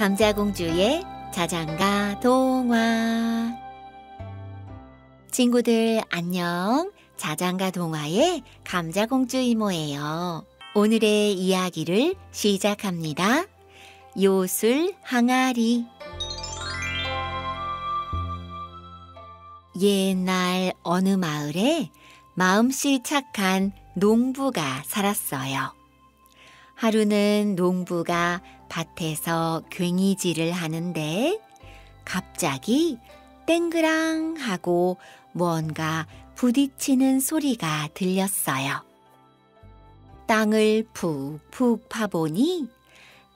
감자공주의 자장가 동화. 친구들 안녕. 자장가 동화의 감자공주 이모예요. 오늘의 이야기를 시작합니다. 요술 항아리. 옛날 어느 마을에 마음씨 착한 농부가 살았어요. 하루는 농부가 밭에서 괭이질을 하는데 갑자기 땡그랑 하고 뭔가 부딪히는 소리가 들렸어요. 땅을 푹푹 파보니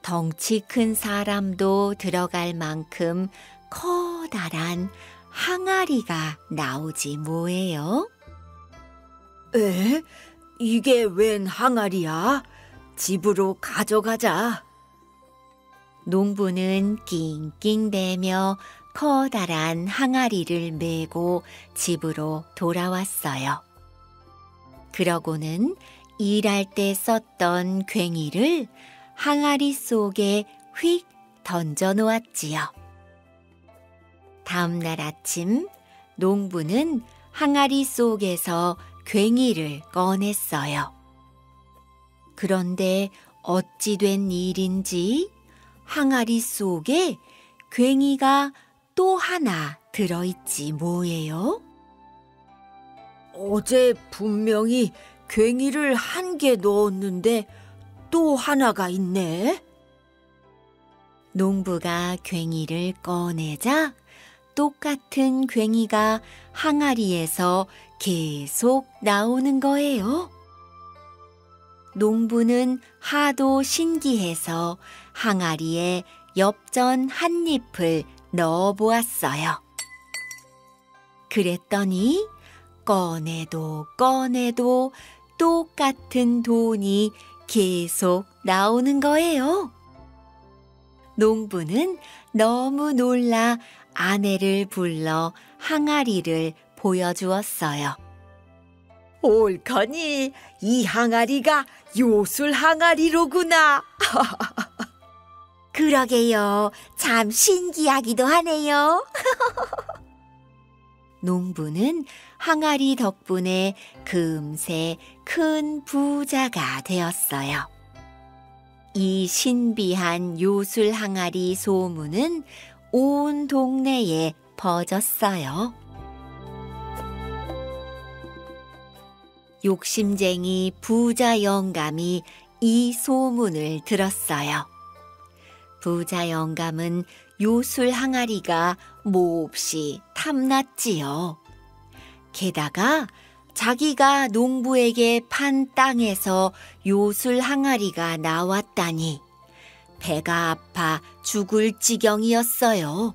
덩치 큰 사람도 들어갈 만큼 커다란 항아리가 나오지 뭐예요? 에? 이게 웬 항아리야? 집으로 가져가자. 농부는 낑낑대며 커다란 항아리를 메고 집으로 돌아왔어요. 그러고는 일할 때 썼던 괭이를 항아리 속에 휙 던져 놓았지요. 다음 날 아침 농부는 항아리 속에서 괭이를 꺼냈어요. 그런데 어찌 된 일인지 항아리 속에 괭이가 또 하나 들어있지 뭐예요? 어제 분명히 괭이를 한 개 넣었는데 또 하나가 있네. 농부가 괭이를 꺼내자 똑같은 괭이가 항아리에서 계속 나오는 거예요. 농부는 하도 신기해서 항아리에 엽전 한 잎을 넣어 보았어요. 그랬더니 꺼내도 꺼내도 똑같은 돈이 계속 나오는 거예요. 농부는 너무 놀라 아내를 불러 항아리를 보여주었어요. 옳거니 이 항아리가 요술 항아리로구나. 그러게요. 참 신기하기도 하네요. 농부는 항아리 덕분에 금세 큰 부자가 되었어요. 이 신비한 요술 항아리 소문은 온 동네에 퍼졌어요. 욕심쟁이 부자 영감이 이 소문을 들었어요. 부자 영감은 요술 항아리가 몹시 탐났지요. 게다가 자기가 농부에게 판 땅에서 요술 항아리가 나왔다니 배가 아파 죽을 지경이었어요.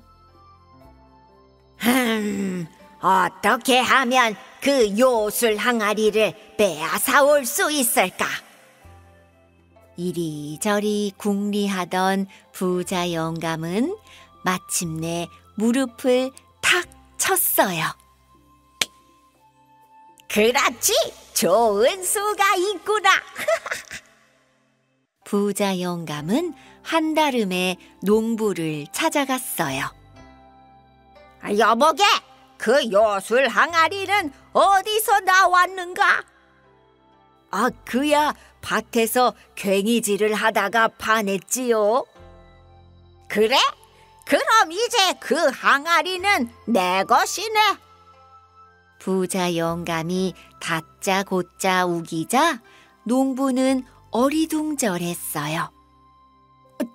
흠, 어떻게 하면 그 요술 항아리를 빼앗아 올 수 있을까? 이리저리 궁리하던 부자 영감은 마침내 무릎을 탁 쳤어요. 그렇지, 좋은 수가 있구나. 부자 영감은 한달음에 농부를 찾아갔어요. 여보게, 그 요술 항아리는 어디서 나왔는가? 아, 그야 밭에서 괭이질을 하다가 파냈지요. 그래? 그럼 이제 그 항아리는 내 것이네. 부자 영감이 다짜 고짜 우기자 농부는 어리둥절했어요.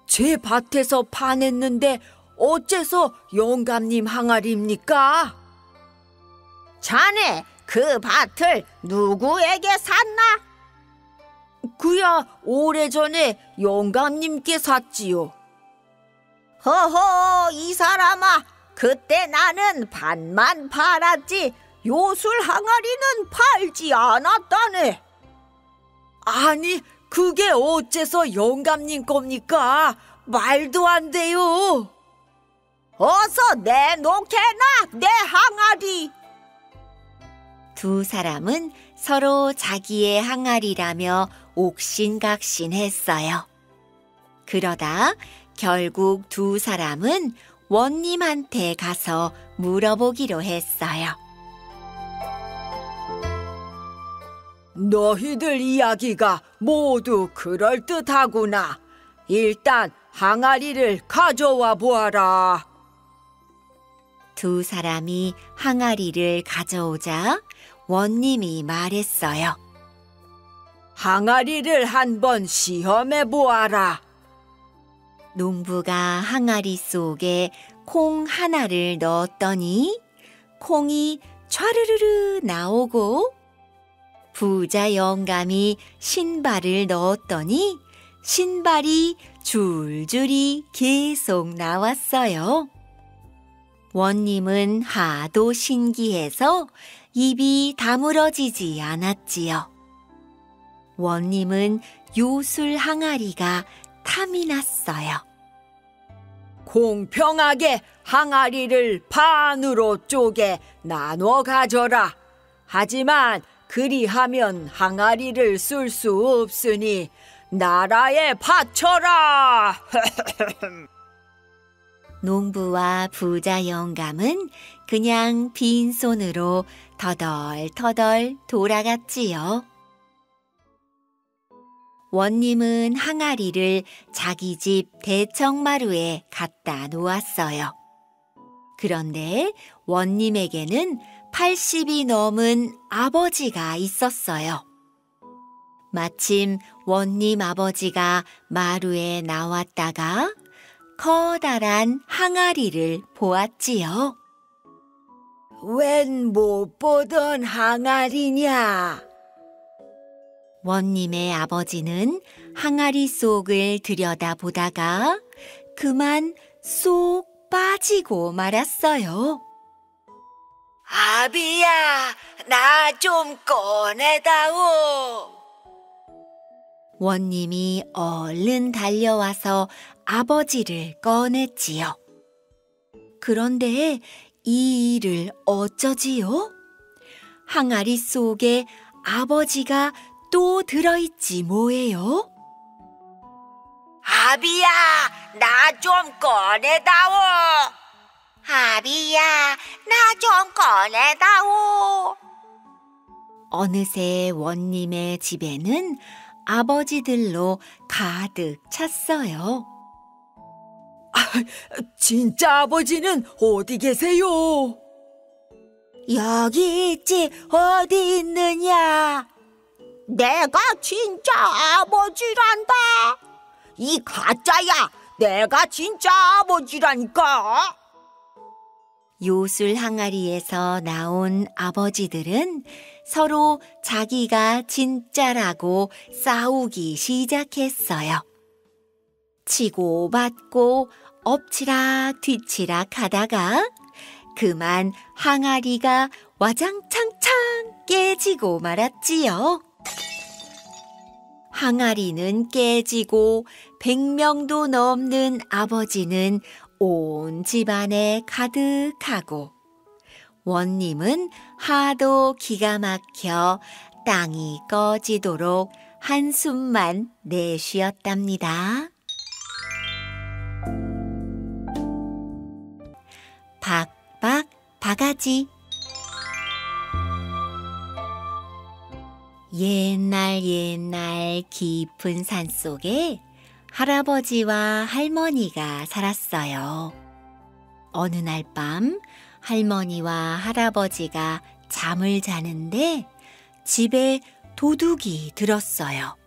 제 밭에서 파냈는데 어째서 영감님 항아리입니까? 자네 그 밭을 누구에게 샀나? 그야 오래전에 영감님께 샀지요. 허허 이 사람아 그때 나는 반만 팔았지 요술 항아리는 팔지 않았다네. 아니 그게 어째서 영감님 겁니까? 말도 안 돼요. 어서 내놓게나 내 항아리. 두 사람은 서로 자기의 항아리라며 옥신각신했어요. 그러다 결국 두 사람은 원님한테 가서 물어보기로 했어요. 너희들 이야기가 모두 그럴듯하구나. 일단 항아리를 가져와 보아라. 두 사람이 항아리를 가져오자 원님이 말했어요. 항아리를 한번 시험해 보아라. 농부가 항아리 속에 콩 하나를 넣었더니 콩이 촤르르르 나오고 부자 영감이 신발을 넣었더니 신발이 줄줄이 계속 나왔어요. 원님은 하도 신기해서 입이 다물어지지 않았지요. 원님은 요술 항아리가 탐이 났어요. 공평하게 항아리를 반으로 쪼개 나눠 가져라. 하지만 그리하면 항아리를 쓸 수 없으니 나라에 바쳐라. 농부와 부자 영감은 그냥 빈손으로 터덜터덜 돌아갔지요. 원님은 항아리를 자기 집 대청마루에 갖다 놓았어요. 그런데 원님에게는 80이 넘은 아버지가 있었어요. 마침 원님 아버지가 마루에 나왔다가 커다란 항아리를 보았지요. 웬 못 보던 항아리냐? 원님의 아버지는 항아리 속을 들여다보다가 그만 쏙 빠지고 말았어요. 아비야, 나 좀 꺼내다오. 원님이 얼른 달려와서 아버지를 꺼냈지요. 그런데 이 일을 어쩌지요? 항아리 속에 아버지가 또 들어있지 뭐예요? 아비야, 나 좀 꺼내다오. 아비야, 나 좀 꺼내다오. 어느새 원님의 집에는 아버지들로 가득 찼어요. 진짜 아버지는 어디 계세요? 여기 있지, 어디 있느냐? 내가 진짜 아버지란다. 이 가짜야, 내가 진짜 아버지라니까. 요술 항아리에서 나온 아버지들은 서로 자기가 진짜라고 싸우기 시작했어요. 치고 받고 엎치락 뒤치락 하다가 그만 항아리가 와장창창 깨지고 말았지요. 항아리는 깨지고 백명도 넘는 아버지는 온 집안에 가득하고 원님은 하도 기가 막혀 땅이 꺼지도록 한숨만 내쉬었답니다. 박박 바가지 옛날 옛날 깊은 산 속에 할아버지와 할머니가 살았어요. 어느 날 밤 할머니와 할아버지가 잠을 자는데 집에 도둑이 들었어요.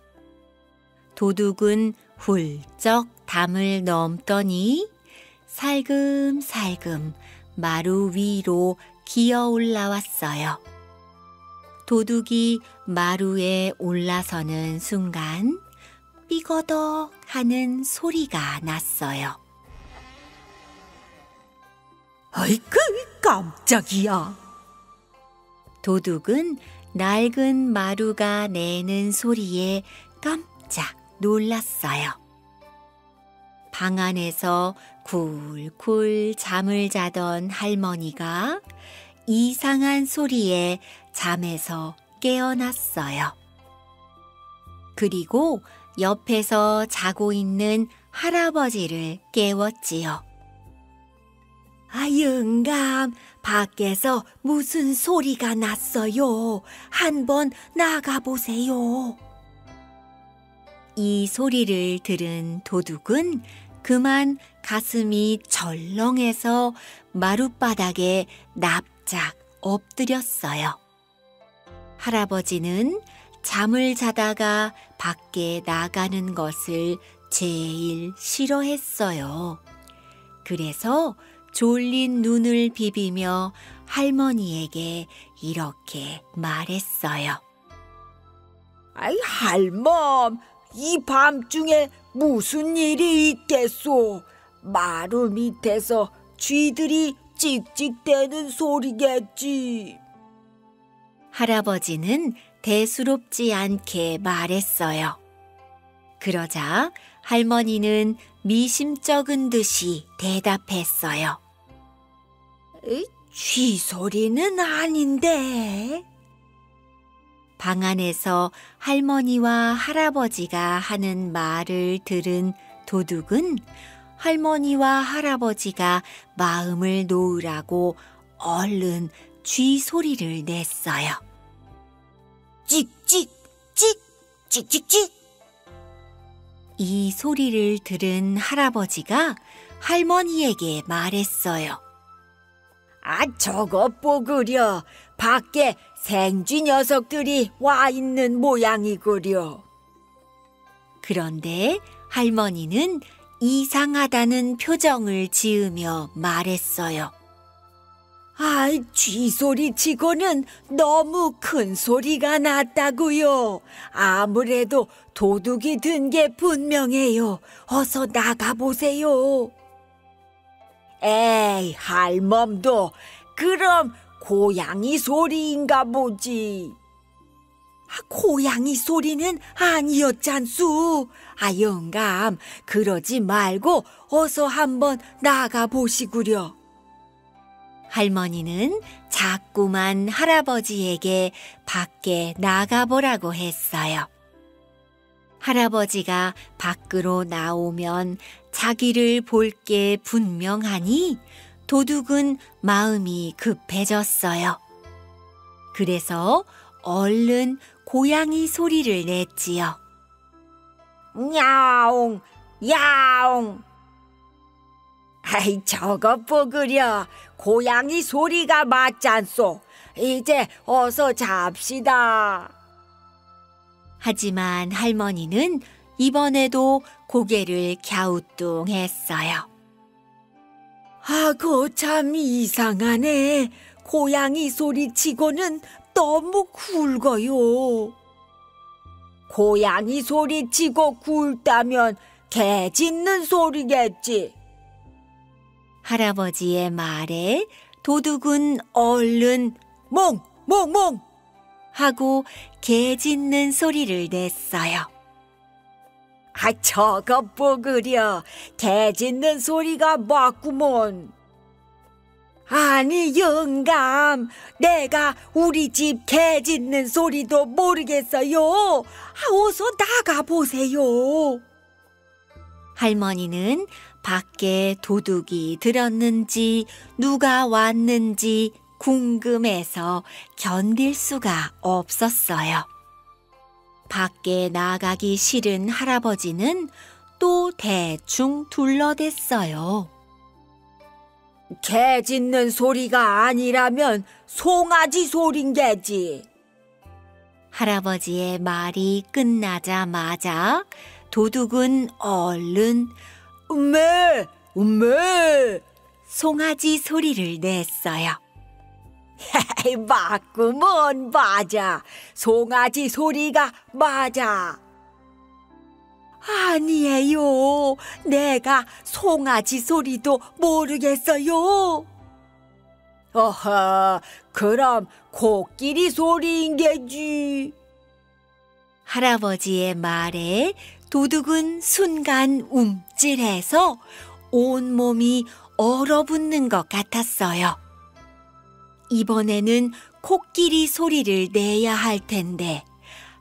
도둑은 훌쩍 담을 넘더니 살금살금 마루 위로 기어 올라왔어요. 도둑이 마루에 올라서는 순간 삐거덕 하는 소리가 났어요. 아이쿠, 깜짝이야. 도둑은 낡은 마루가 내는 소리에 깜짝 놀랐어요. 방 안에서 굴굴 잠을 자던 할머니가 이상한 소리에 잠에서 깨어났어요. 그리고 옆에서 자고 있는 할아버지를 깨웠지요. 아, 영감, 밖에서 무슨 소리가 났어요. 한번 나가보세요. 이 소리를 들은 도둑은 그만 가슴이 절렁해서 마룻바닥에 납작 엎드렸어요. 할아버지는 잠을 자다가 밖에 나가는 것을 제일 싫어했어요. 그래서 졸린 눈을 비비며 할머니에게 이렇게 말했어요. 아이, 할멈, 이 밤중에 무슨 일이 있겠소? 마루 밑에서 쥐들이 찍찍대는 소리겠지. 할아버지는 대수롭지 않게 말했어요. 그러자 할머니는 미심쩍은 듯이 대답했어요. 쥐 소리는 아닌데. 방 안에서 할머니와 할아버지가 하는 말을 들은 도둑은 할머니와 할아버지가 마음을 놓으라고 얼른 쥐 소리를 냈어요. 찍찍, 찍, 찍찍찍. 이 소리를 들은 할아버지가 할머니에게 말했어요. 아, 저거 뽀그려. 밖에 생쥐 녀석들이 와 있는 모양이구려. 그런데 할머니는 이상하다는 표정을 지으며 말했어요. 아이, 쥐 소리 치고는 너무 큰 소리가 났다고요. 아무래도 도둑이 든 게 분명해요. 어서 나가보세요. 에이, 할멈도 그럼 고양이 소리인가 보지. 아, 고양이 소리는 아니었잖수. 아, 영감, 그러지 말고 어서 한번 나가보시구려. 할머니는 자꾸만 할아버지에게 밖에 나가보라고 했어요. 할아버지가 밖으로 나오면 자기를 볼 게 분명하니 도둑은 마음이 급해졌어요. 그래서 얼른 고양이 소리를 냈지요. 야옹, 야옹. 아이, 저거 뽀그려. 고양이 소리가 맞잖소. 이제 어서 잡시다. 하지만 할머니는 이번에도 고개를 갸우뚱했어요. 아고, 참 이상하네. 고양이 소리치고는 너무 굵어요. 고양이 소리치고 굵다면 개 짖는 소리겠지. 할아버지의 말에 도둑은 얼른 몽, 몽, 몽. 하고 개 짖는 소리를 냈어요. 아, 저거 뽀그려. 개 짖는 소리가 맞구먼. 아니, 영감. 내가 우리 집 개 짖는 소리도 모르겠어요. 아, 어서 나가보세요. 할머니는 밖에 도둑이 들었는지 누가 왔는지 궁금해서 견딜 수가 없었어요. 밖에 나가기 싫은 할아버지는 또 대충 둘러댔어요. 개 짖는 소리가 아니라면 송아지 소린게지. 할아버지의 말이 끝나자마자 도둑은 얼른 음메, 음메. 송아지 소리를 냈어요. 맞구먼, 맞아. 송아지 소리가 맞아. 아니에요. 내가 송아지 소리도 모르겠어요. 어허, 그럼 코끼리 소리인 게지. 할아버지의 말에 도둑은 순간 움찔해서 온몸이 얼어붙는 것 같았어요. 이번에는 코끼리 소리를 내야 할 텐데,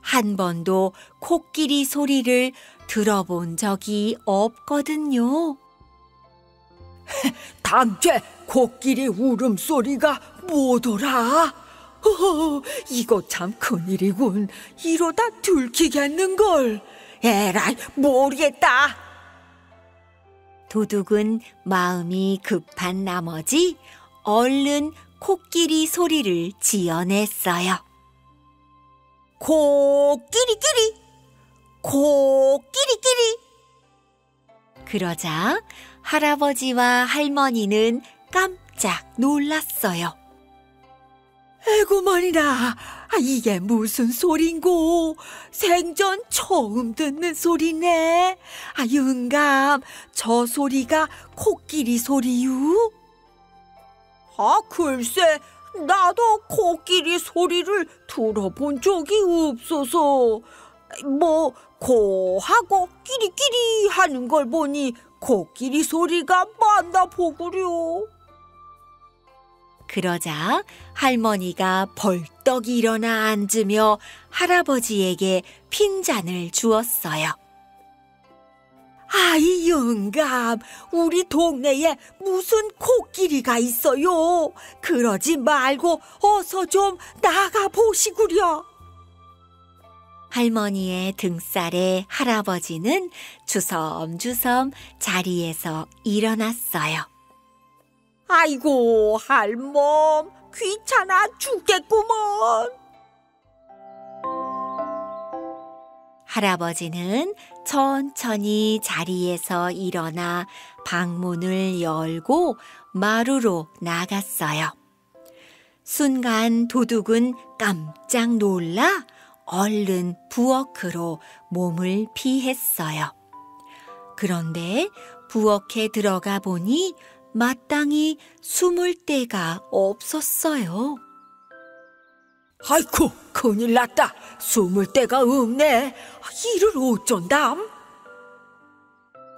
한 번도 코끼리 소리를 들어본 적이 없거든요. 당최 코끼리 울음소리가 뭐더라? 허허, 이거 참 큰일이군. 이러다 들키겠는걸. 에라이, 모르겠다. 도둑은 마음이 급한 나머지 얼른 코끼리 소리를 지어냈어요. 코끼리끼리, 코끼리끼리. 그러자 할아버지와 할머니는 깜짝 놀랐어요. 에고머니나, 아, 이게 무슨 소린고? 생전 처음 듣는 소리네. 아, 영감, 저 소리가 코끼리 소리유? 아, 글쎄, 나도 코끼리 소리를 들어본 적이 없어서. 뭐, 고하고 끼리끼리 하는 걸 보니 코끼리 소리가 맞나 보구려. 그러자 할머니가 벌떡 일어나 앉으며 할아버지에게 핀잔을 주었어요. 아이 영감, 우리 동네에 무슨 코끼리가 있어요. 그러지 말고 어서 좀 나가 보시구려. 할머니의 등살에 할아버지는 주섬주섬 자리에서 일어났어요. 아이고 할멈, 귀찮아 죽겠구먼. 할아버지는 천천히 자리에서 일어나 방문을 열고 마루로 나갔어요. 순간 도둑은 깜짝 놀라 얼른 부엌으로 몸을 피했어요. 그런데 부엌에 들어가 보니 마땅히 숨을 데가 없었어요. 아이고 큰일 났다. 숨을 데가 없네. 이를 어쩐담?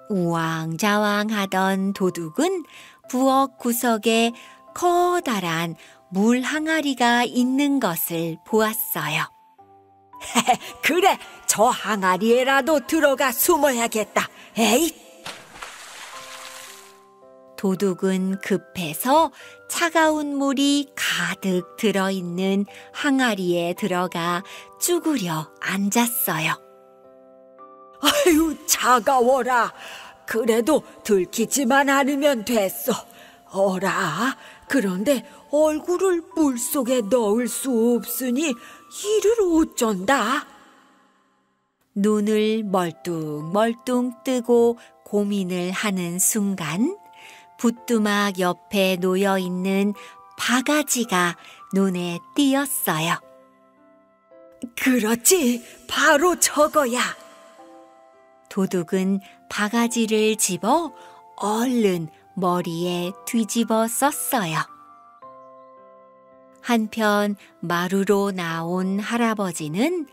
우왕좌왕하던 도둑은 부엌 구석에 커다란 물 항아리가 있는 것을 보았어요. 그래, 저 항아리에라도 들어가 숨어야겠다. 에잇! 도둑은 급해서 차가운 물이 가득 들어있는 항아리에 들어가 쭈그려 앉았어요. 아유, 차가워라. 그래도 들키지만 않으면 됐어. 어라, 그런데 얼굴을 물 속에 넣을 수 없으니 이를 어쩐다? 눈을 멀뚱멀뚱 뜨고 고민을 하는 순간 부뚜막 옆에 놓여 있는 바가지가 눈에 띄었어요. 그렇지, 바로 저거야. 도둑은 바가지를 집어 얼른 머리에 뒤집어 썼어요. 한편 마루로 나온 할아버지는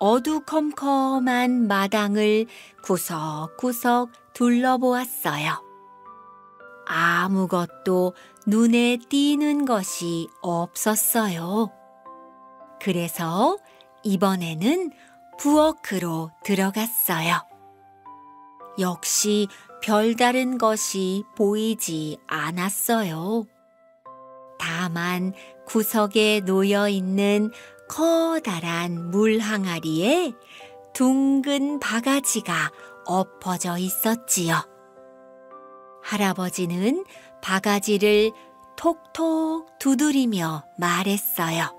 어두컴컴한 마당을 구석구석 둘러보았어요. 아무것도 눈에 띄는 것이 없었어요. 그래서 이번에는 부엌으로 들어갔어요. 역시 별다른 것이 보이지 않았어요. 다만 구석에 놓여 있는 커다란 물 항아리에 둥근 바가지가 엎어져 있었지요. 할아버지는 바가지를 톡톡 두드리며 말했어요.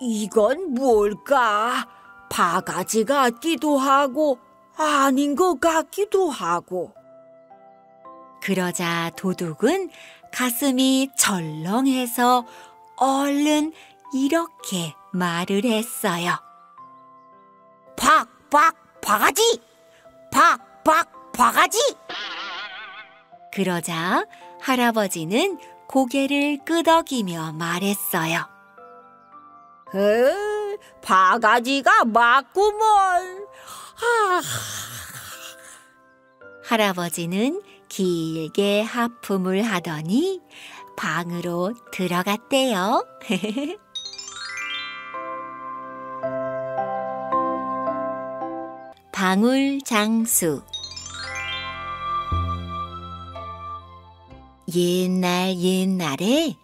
이건 뭘까? 바가지 같기도 하고 아닌 것 같기도 하고. 그러자 도둑은 가슴이 철렁해서 얼른 이렇게 말을 했어요. 박박 바가지 박박 바가지 그러자 할아버지는 고개를 끄덕이며 말했어요. 에, 바가지가 맞구먼. 아, 할아버지는 길게 하품을 하더니 방으로 들어갔대요. 방울 장수 옛날 옛날에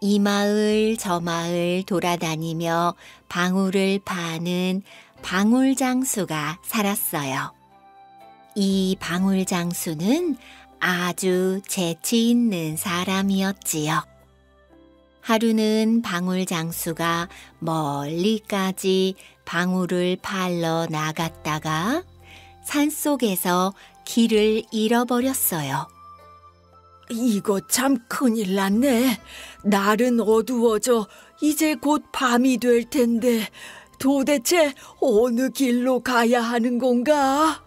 이 마을 저 마을 돌아다니며 방울을 파는 방울장수가 살았어요. 이 방울장수는 아주 재치 있는 사람이었지요. 하루는 방울장수가 멀리까지 방울을 팔러 나갔다가 산속에서 길을 잃어버렸어요. 이거 참 큰일 났네. 날은 어두워져 이제 곧 밤이 될 텐데 도대체 어느 길로 가야 하는 건가?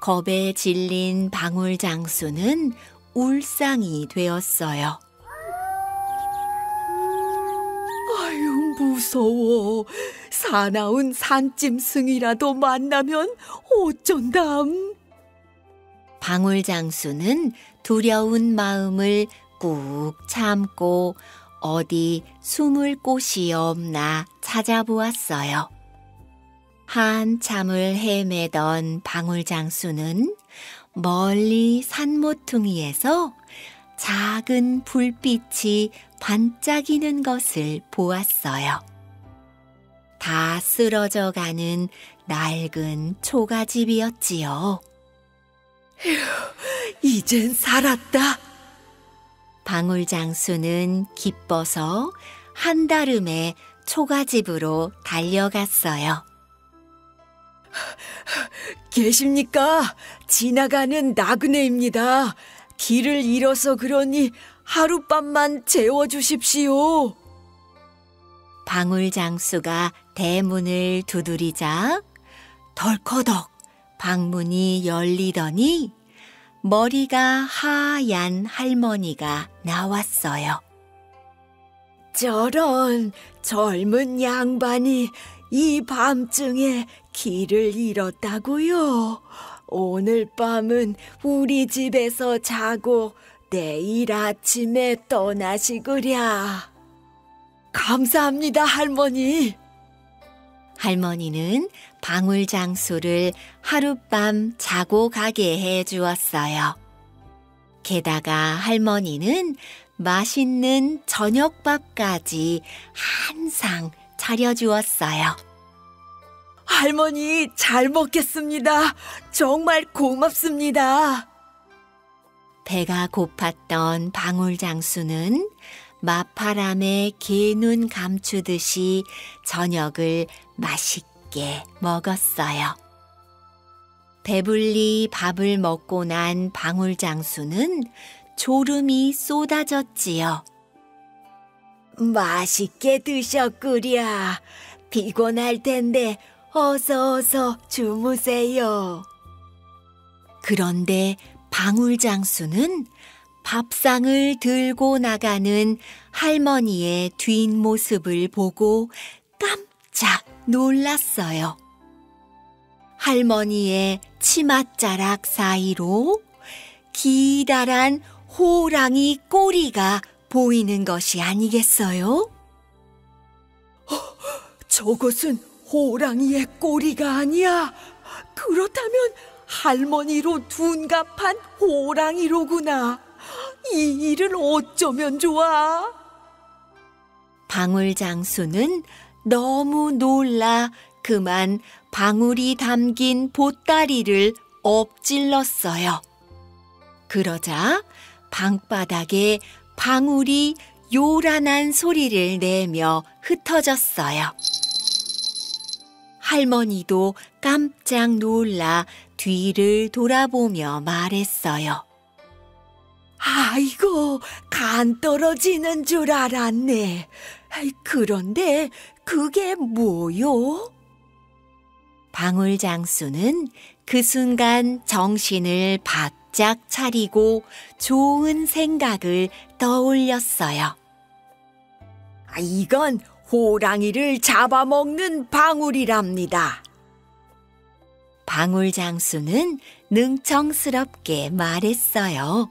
겁에 질린 방울장수는 울상이 되었어요. 아유, 무서워. 사나운 산짐승이라도 만나면 어쩐담? 방울장수는 두려운 마음을 꾹 참고 어디 숨을 곳이 없나 찾아보았어요. 한참을 헤매던 방울장수는 멀리 산모퉁이에서 작은 불빛이 반짝이는 것을 보았어요. 다 쓰러져 가는 낡은 초가집이었지요. 이젠 살았다. 방울장수는 기뻐서 한달음에 초가집으로 달려갔어요. 계십니까? 지나가는 나그네입니다. 길을 잃어서 그러니 하룻밤만 재워주십시오. 방울장수가 대문을 두드리자 덜커덕 방문이 열리더니 머리가 하얀 할머니가 나왔어요. 저런 젊은 양반이 이 밤중에 길을 잃었다고요. 오늘 밤은 우리 집에서 자고 내일 아침에 떠나시구랴. 감사합니다, 할머니. 할머니는 방울 장수를 하룻밤 자고 가게 해 주었어요. 게다가 할머니는 맛있는 저녁밥까지 항상 차려주었어요. 할머니, 잘 먹겠습니다. 정말 고맙습니다. 배가 고팠던 방울장수는 마파람에 개눈 감추듯이 저녁을 맛있게 먹었어요. 배불리 밥을 먹고 난 방울장수는 졸음이 쏟아졌지요. 맛있게 드셨구랴. 피곤할 텐데 어서 어서 주무세요. 그런데 방울장수는 밥상을 들고 나가는 할머니의 뒷모습을 보고 깜짝 놀랐어요. 할머니의 치맛자락 사이로 기다란 호랑이 꼬리가 보이는 것이 아니겠어요? 저것은 호랑이의 꼬리가 아니야. 그렇다면 할머니로 둔갑한 호랑이로구나. 이 일을 어쩌면 좋아? 방울장수는 너무 놀라 그만 방울이 담긴 보따리를 엎질렀어요. 그러자 방바닥에 방울이 요란한 소리를 내며 흩어졌어요. 할머니도 깜짝 놀라 뒤를 돌아보며 말했어요. 아이고, 간 떨어지는 줄 알았네. 그런데 그게 뭐요? 방울장수는 그 순간 정신을 바짝 차리고 좋은 생각을 떠올렸어요. 아, 이건 호랑이를 잡아먹는 방울이랍니다. 방울장수는 능청스럽게 말했어요.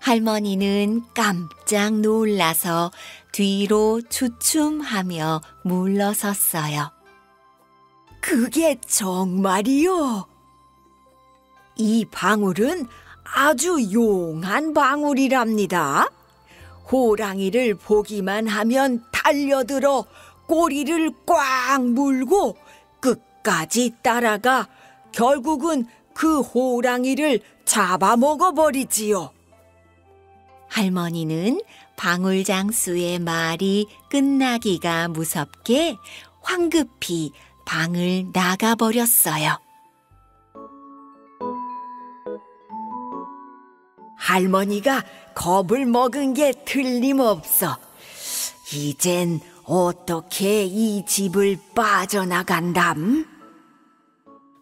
할머니는 깜짝 놀라서 뒤로 주춤하며 물러섰어요. 그게 정말이요. 이 방울은 아주 용한 방울이랍니다. 호랑이를 보기만 하면 달려들어 꼬리를 꽉 물고 끝까지 따라가 결국은 그 호랑이를 잡아먹어 버리지요. 할머니는 방울장수의 말이 끝나기가 무섭게 황급히 방을 나가버렸어요. 할머니가 겁을 먹은 게 틀림없어. 이젠 어떻게 이 집을 빠져나간담?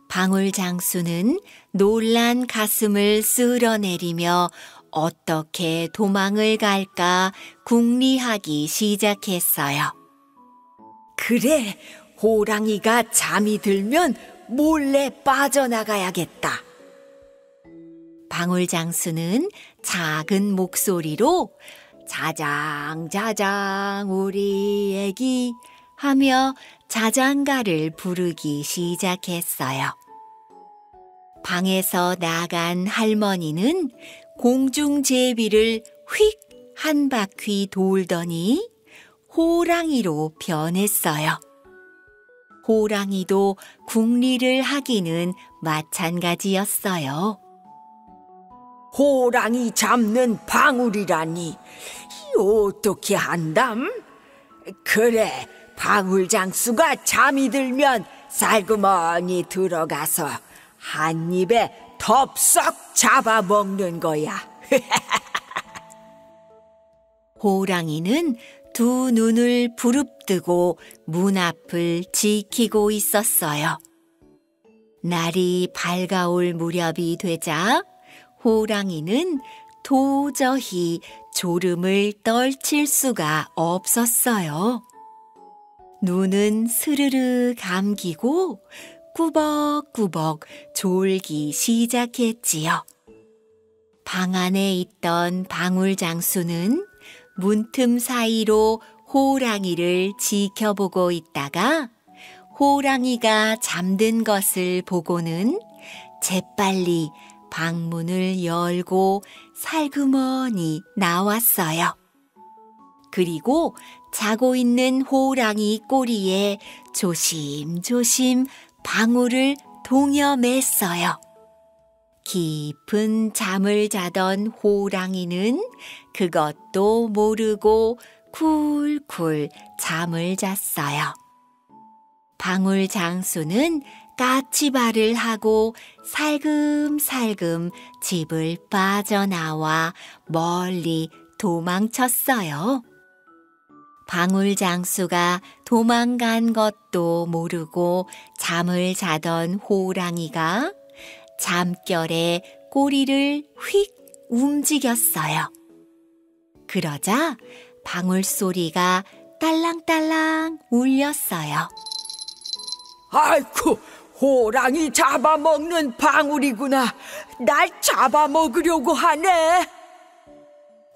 방울장수는 놀란 가슴을 쓸어내리며 어떻게 도망을 갈까 궁리하기 시작했어요. 그래, 호랑이가 잠이 들면 몰래 빠져나가야겠다. 방울장수는 작은 목소리로 자장, 자장, 우리 애기 하며 자장가를 부르기 시작했어요. 방에서 나간 할머니는 공중제비를 휙 한 바퀴 돌더니 호랑이로 변했어요. 호랑이도 궁리를 하기는 마찬가지였어요. 호랑이 잡는 방울이라니 어떻게 한담? 그래, 방울 장수가 잠이 들면 살그머니 들어가서 한 입에 덥석 잡아먹는 거야. 호랑이는 두 눈을 부릅뜨고 문 앞을 지키고 있었어요. 날이 밝아올 무렵이 되자 호랑이는 도저히 졸음을 떨칠 수가 없었어요. 눈은 스르르 감기고 꾸벅꾸벅 졸기 시작했지요. 방 안에 있던 방울장수는 문틈 사이로 호랑이를 지켜보고 있다가 호랑이가 잠든 것을 보고는 재빨리 방문을 열고 살그머니 나왔어요. 그리고 자고 있는 호랑이 꼬리에 조심조심 방울을 동여맸어요. 깊은 잠을 자던 호랑이는 그것도 모르고 쿨쿨 잠을 잤어요. 방울 장수는 까치발을 하고 살금살금 집을 빠져나와 멀리 도망쳤어요. 방울장수가 도망간 것도 모르고 잠을 자던 호랑이가 잠결에 꼬리를 휙 움직였어요. 그러자 방울 소리가 딸랑딸랑 울렸어요. 아이쿠, 호랑이 잡아먹는 방울이구나. 날 잡아먹으려고 하네.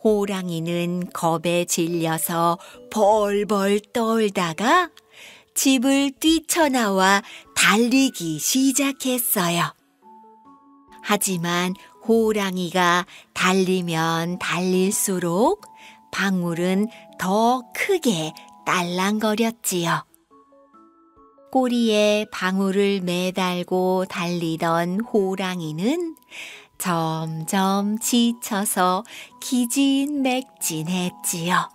호랑이는 겁에 질려서 벌벌 떨다가 집을 뛰쳐나와 달리기 시작했어요. 하지만 호랑이가 달리면 달릴수록 방울은 더 크게 딸랑거렸지요. 꼬리에 방울을 매달고 달리던 호랑이는 점점 지쳐서 기진맥진했지요.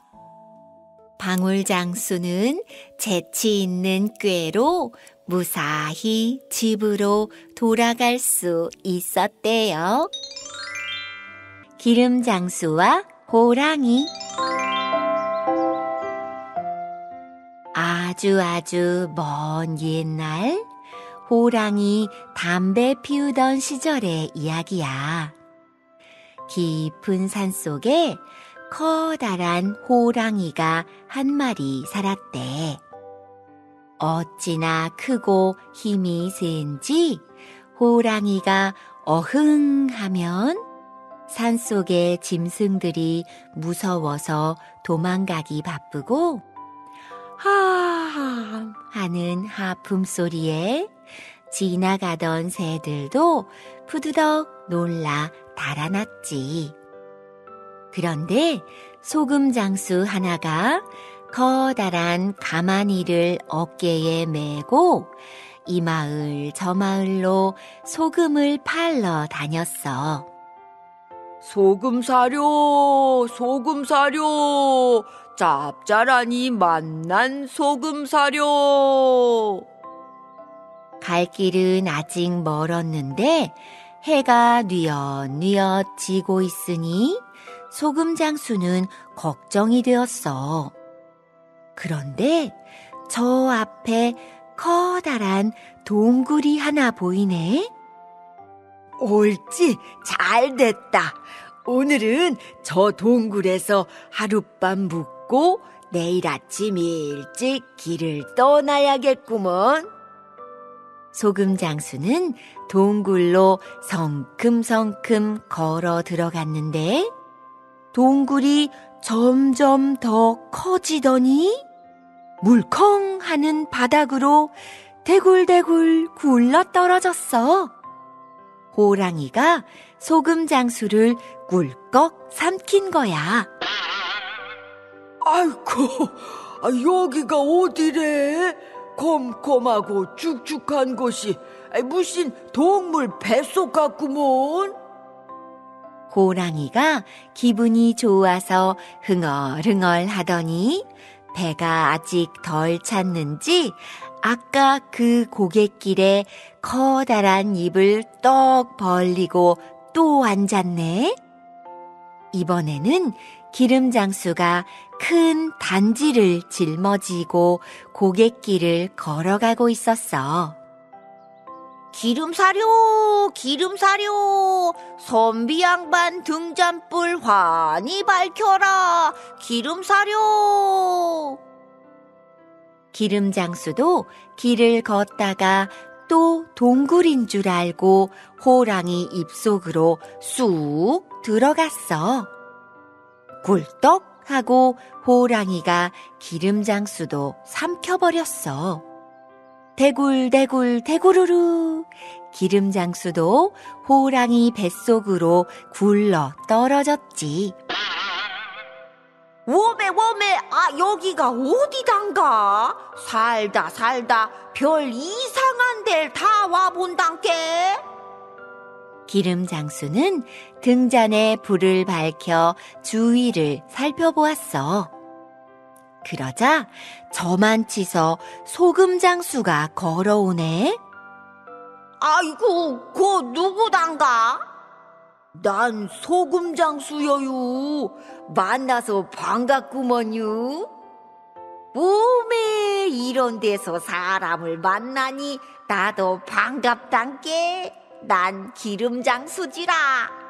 방울장수는 재치 있는 꾀로 무사히 집으로 돌아갈 수 있었대요. 기름장수와 호랑이 아주 아주 먼 옛날 호랑이 담배 피우던 시절의 이야기야. 깊은 산 속에 커다란 호랑이가 한 마리 살았대. 어찌나 크고 힘이 센지 호랑이가 어흥 하면 산 속의 짐승들이 무서워서 도망가기 바쁘고 함 하는 하품 소리에 지나가던 새들도 푸드덕 놀라 달아났지. 그런데 소금 장수 하나가 커다란 가마니를 어깨에 메고 이 마을 저 마을로 소금을 팔러 다녔어. 소금 사료, 소금 사료, 짭짤하니 맛난 소금 사료. 갈 길은 아직 멀었는데 해가 뉘엿뉘엿 지고 있으니 소금 장수는 걱정이 되었어. 그런데 저 앞에 커다란 동굴이 하나 보이네. 옳지, 잘 됐다. 오늘은 저 동굴에서 하룻밤 묵고 내일 아침 일찍 길을 떠나야겠구먼. 소금 장수는 동굴로 성큼성큼 걸어 들어갔는데 동굴이 점점 더 커지더니 물컹 하는 바닥으로 대굴대굴 굴러 떨어졌어. 호랑이가 소금 장수를 꿀꺽 삼킨 거야. 아이고, 아, 여기가 어디래? 컴컴하고 축축한 곳이 아, 무슨 동물 뱃속 같구먼. 호랑이가 기분이 좋아서 흥얼흥얼 하더니 배가 아직 덜 찼는지 아까 그 고갯길에 커다란 입을 떡 벌리고 또 앉았네. 이번에는 기름장수가 큰 단지를 짊어지고 고갯길을 걸어가고 있었어. 기름 사료, 기름 사료, 선비 양반 등잔불 환히 밝혀라. 기름 사료. 기름 장수도 길을 걷다가 또 동굴인 줄 알고 호랑이 입속으로 쑥 들어갔어. 굴떡 하고 호랑이가 기름장수도 삼켜버렸어. 대굴대굴 대구르르 기름장수도 호랑이 뱃속으로 굴러 떨어졌지. 워메 워메 아 여기가 어디단가 살다 살다 별 이상한 데를 다 와본단께 기름장수는 등잔에 불을 밝혀 주위를 살펴보았어. 그러자 저만 치서 소금장수가 걸어오네. 아이고 그 누구단가 난 소금장수여유. 만나서 반갑구먼유. 몸에 이런 데서 사람을 만나니 나도 반갑단께 난 기름장수지라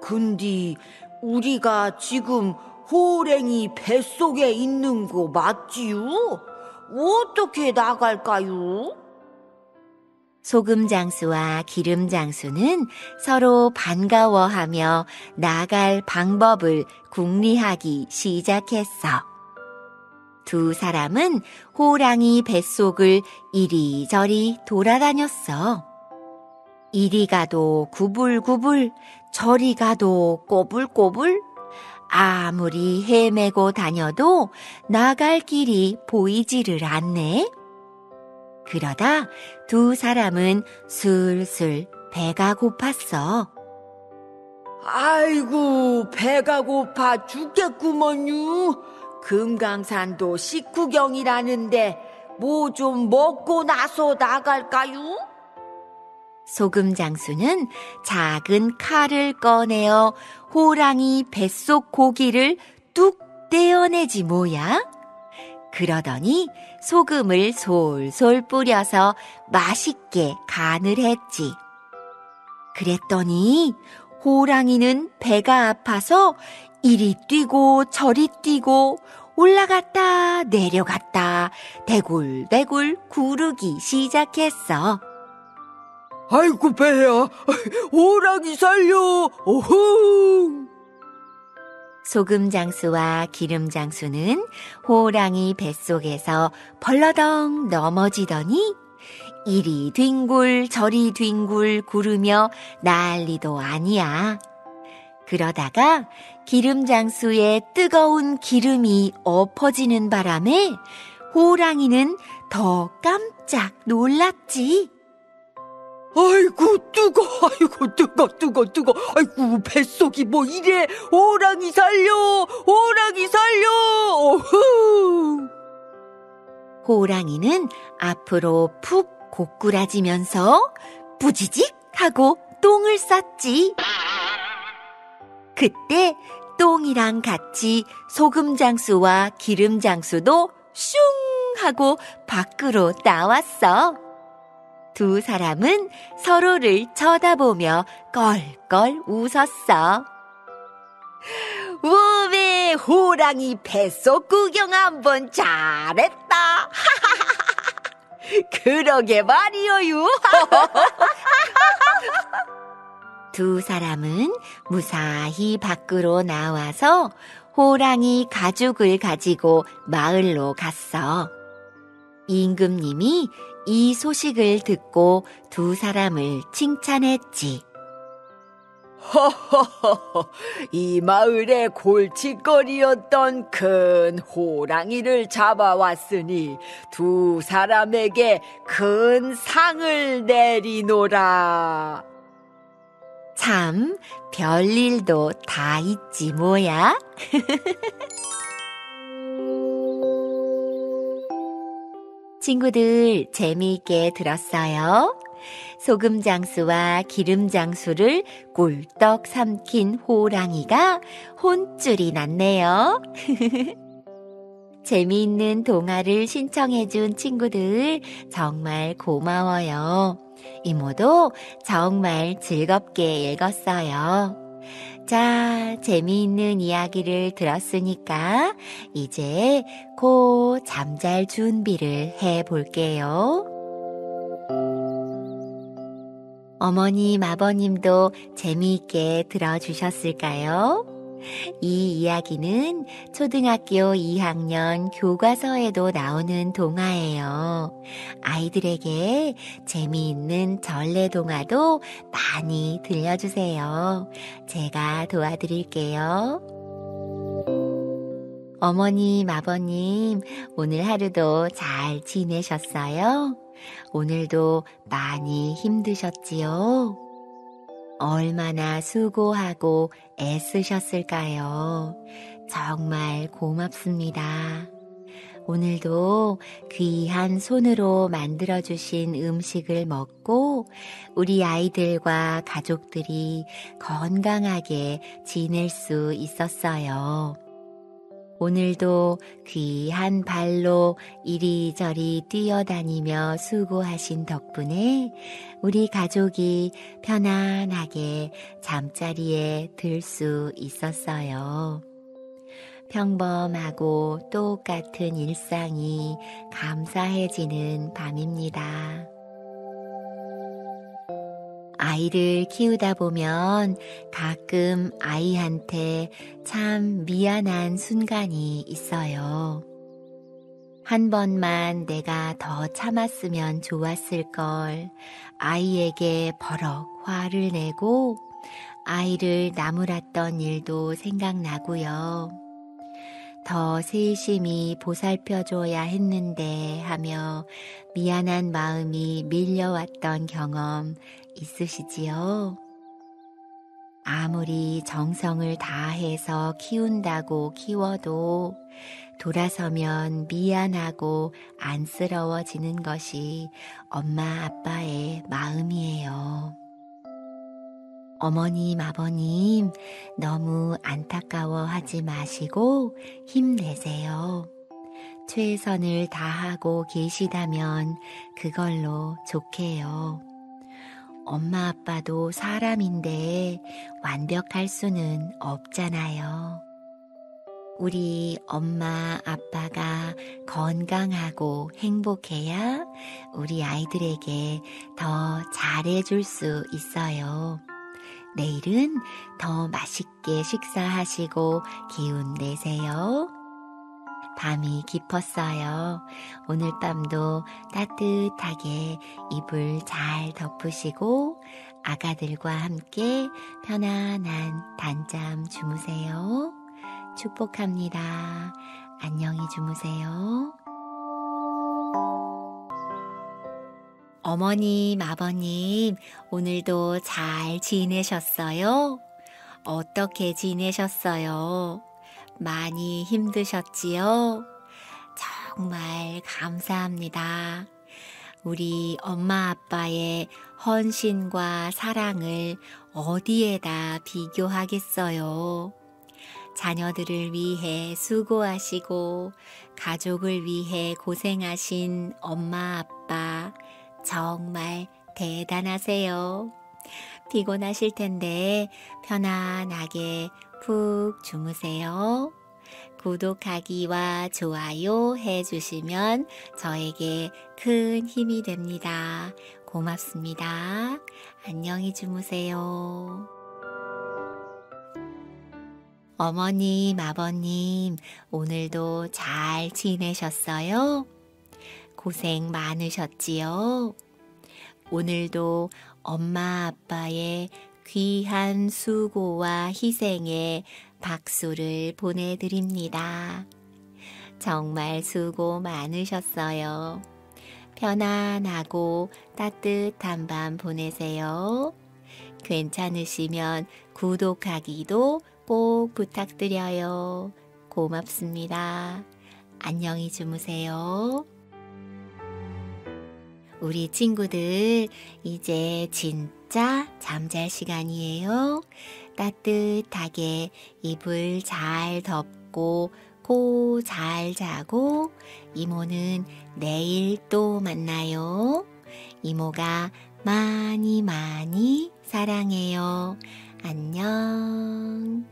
근데 우리가 지금 호랭이 뱃속에 있는 거 맞지요? 어떻게 나갈까요? 소금 장수와 기름 장수는 서로 반가워하며 나갈 방법을 궁리하기 시작했어. 두 사람은 호랑이 뱃속을 이리저리 돌아다녔어. 이리 가도 구불구불, 저리 가도 꼬불꼬불, 아무리 헤매고 다녀도 나갈 길이 보이지를 않네. 그러다 두 사람은 슬슬 배가 고팠어. 아이고, 배가 고파 죽겠구먼요. 금강산도 식구경이라는데 뭐 좀 먹고 나서 나갈까요? 소금 장수는 작은 칼을 꺼내어 호랑이 뱃속 고기를 뚝 떼어내지 뭐야? 그러더니 소금을 솔솔 뿌려서 맛있게 간을 했지. 그랬더니 호랑이는 배가 아파서 이리 뛰고 저리 뛰고 올라갔다 내려갔다 대굴대굴 구르기 시작했어. 아이고, 배야. 호랑이 살려. 오흥. 소금 장수와 기름 장수는 호랑이 뱃속에서 벌러덩 넘어지더니 이리 뒹굴 저리 뒹굴 구르며 난리도 아니야. 그러다가 기름 장수에 뜨거운 기름이 엎어지는 바람에 호랑이는 더 깜짝 놀랐지. 아이고 뜨거 아이고 뜨거 뜨거 뜨거 아이고 뱃속이 뭐 이래 호랑이 살려 호랑이 살려 어후 호랑이는 앞으로 푹 고꾸라지면서 부지직 하고 똥을 쌌지. 그때 똥이랑 같이 소금 장수와 기름 장수도 슝 하고 밖으로 나왔어. 두 사람은 서로를 쳐다보며 껄껄 웃었어. 우메 호랑이 뱃속 구경 한번 잘했다. 그러게 말이여유. 두 사람은 무사히 밖으로 나와서 호랑이 가죽을 가지고 마을로 갔어. 임금님이 이 소식을 듣고 두 사람을 칭찬했지. 허허허허 이 마을의 골칫거리였던 큰 호랑이를 잡아왔으니 두 사람에게 큰 상을 내리노라. 참, 별일도 다 있지 뭐야? 친구들 재미있게 들었어요? 소금 장수와 기름 장수를 꿀떡 삼킨 호랑이가 혼쭐이 났네요. 재미있는 동화를 신청해준 친구들 정말 고마워요. 이모도 정말 즐겁게 읽었어요. 자, 재미있는 이야기를 들었으니까 이제 곧 잠잘 준비를 해 볼게요. 어머님, 아버님도 재미있게 들어주셨을까요? 이 이야기는 초등학교 2학년 교과서에도 나오는 동화예요. 아이들에게 재미있는 전래 동화도 많이 들려주세요. 제가 도와드릴게요. 어머님, 아버님, 오늘 하루도 잘 지내셨어요? 오늘도 많이 힘드셨지요? 얼마나 수고하고 애쓰셨을까요? 정말 고맙습니다. 오늘도 귀한 손으로 만들어주신 음식을 먹고 우리 아이들과 가족들이 건강하게 지낼 수 있었어요. 오늘도 귀한 발로 이리저리 뛰어다니며 수고하신 덕분에 우리 가족이 편안하게 잠자리에 들 수 있었어요. 평범하고 똑같은 일상이 감사해지는 밤입니다. 아이를 키우다 보면 가끔 아이한테 참 미안한 순간이 있어요. 한 번만 내가 더 참았으면 좋았을 걸 아이에게 버럭 화를 내고 아이를 나무랐던 일도 생각나고요. 더 세심히 보살펴줘야 했는데 하며 미안한 마음이 밀려왔던 경험 있으시지요? 아무리 정성을 다해서 키운다고 키워도 돌아서면 미안하고 안쓰러워지는 것이 엄마 아빠의 마음이에요. 어머님, 아버님, 너무 안타까워 하지 마시고 힘내세요. 최선을 다하고 계시다면 그걸로 좋게요. 엄마 아빠도 사람인데 완벽할 수는 없잖아요. 우리 엄마 아빠가 건강하고 행복해야 우리 아이들에게 더 잘해줄 수 있어요. 내일은 더 맛있게 식사하시고 기운 내세요. 밤이 깊었어요. 오늘 밤도 따뜻하게 이불 잘 덮으시고 아가들과 함께 편안한 단잠 주무세요. 축복합니다. 안녕히 주무세요. 어머님, 아버님, 오늘도 잘 지내셨어요? 어떻게 지내셨어요? 많이 힘드셨지요? 정말 감사합니다. 우리 엄마 아빠의 헌신과 사랑을 어디에다 비교하겠어요? 자녀들을 위해 수고하시고 가족을 위해 고생하신 엄마 아빠 정말 대단하세요. 피곤하실 텐데 편안하게 푹 주무세요. 구독하기와 좋아요 해주시면 저에게 큰 힘이 됩니다. 고맙습니다. 안녕히 주무세요. 어머님, 아버님, 오늘도 잘 지내셨어요? 고생 많으셨지요? 오늘도 엄마 아빠의 귀한 수고와 희생에 박수를 보내드립니다. 정말 수고 많으셨어요. 편안하고 따뜻한 밤 보내세요. 괜찮으시면 구독하기도 꼭 부탁드려요. 고맙습니다. 안녕히 주무세요. 우리 친구들, 이제 진짜 잠잘 시간이에요. 따뜻하게 이불 잘 덮고 코 잘 자고 이모는 내일 또 만나요. 이모가 많이 많이 사랑해요. 안녕.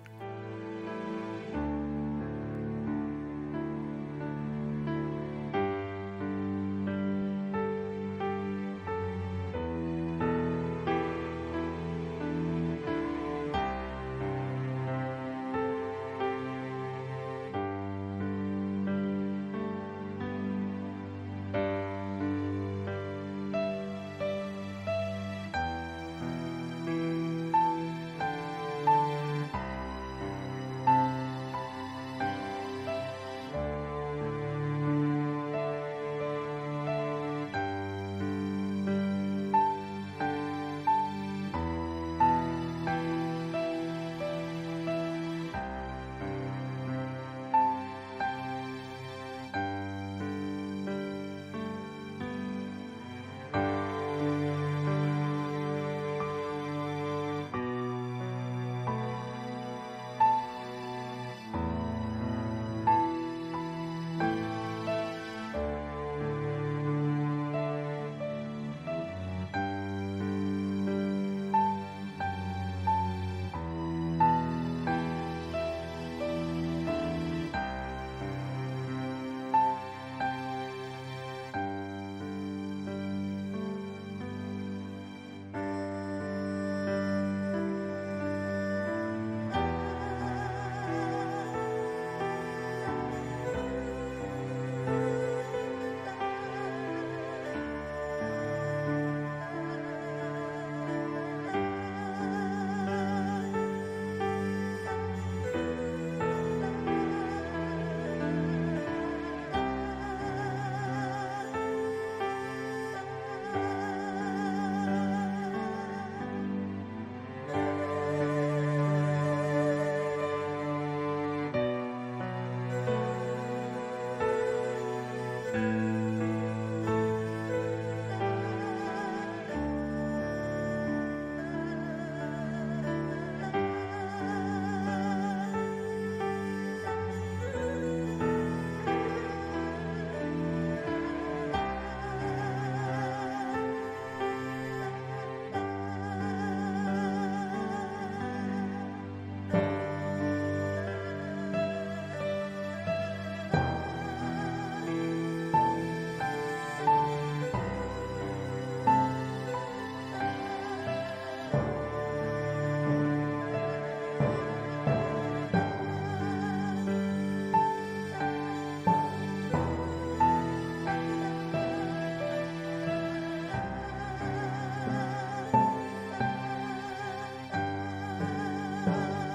Bye.